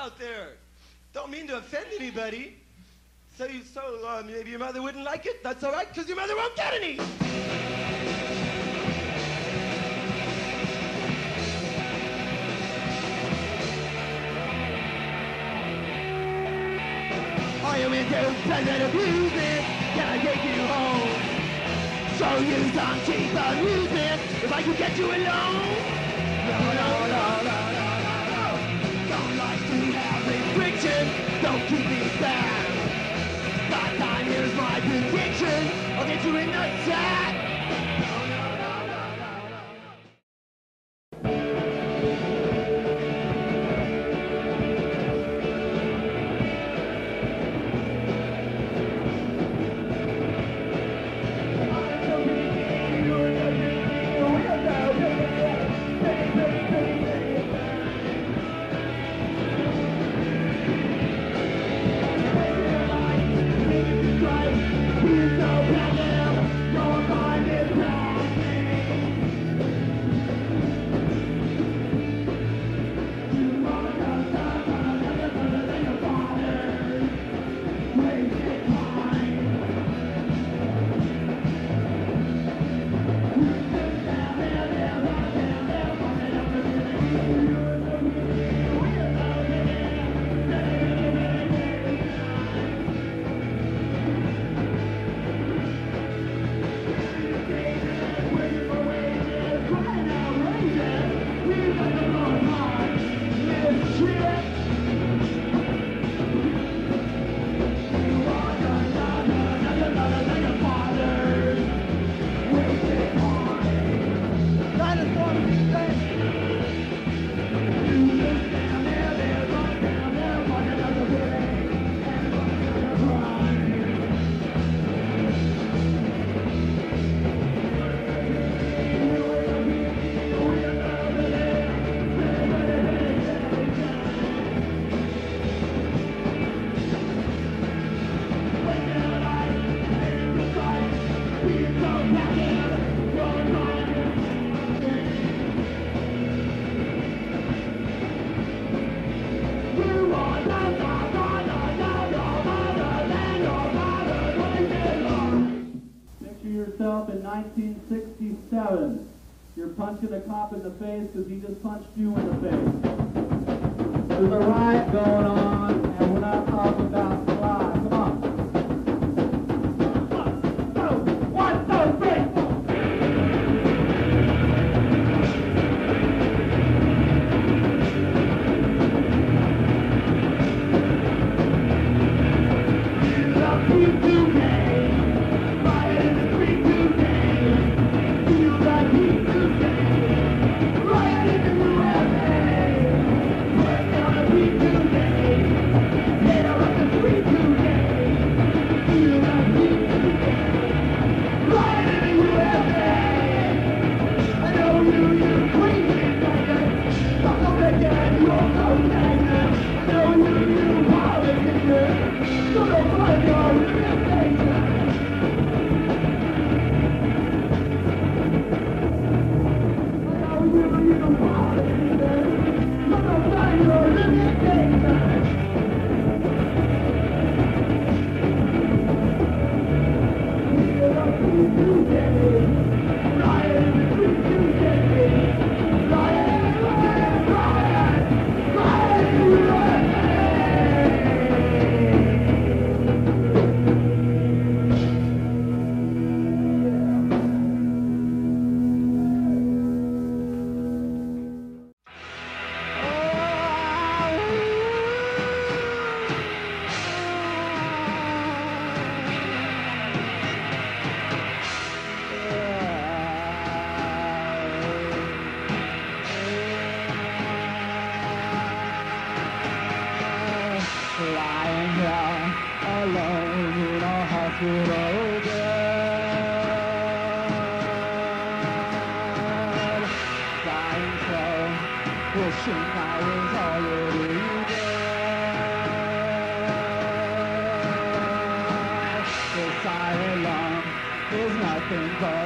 out there. Don't mean to offend anybody. So, you, so uh, maybe your mother wouldn't like it. That's all right, because your mother won't get any. Are you into pleasant amusement? Can I take you home? Show you some cheap amusement if I could get you alone? No, no, no, you in the sack. 1967. You're punching a cop in the face because he just punched you in the face. There's a riot going on, and we're not talking wishing I was already is nothing but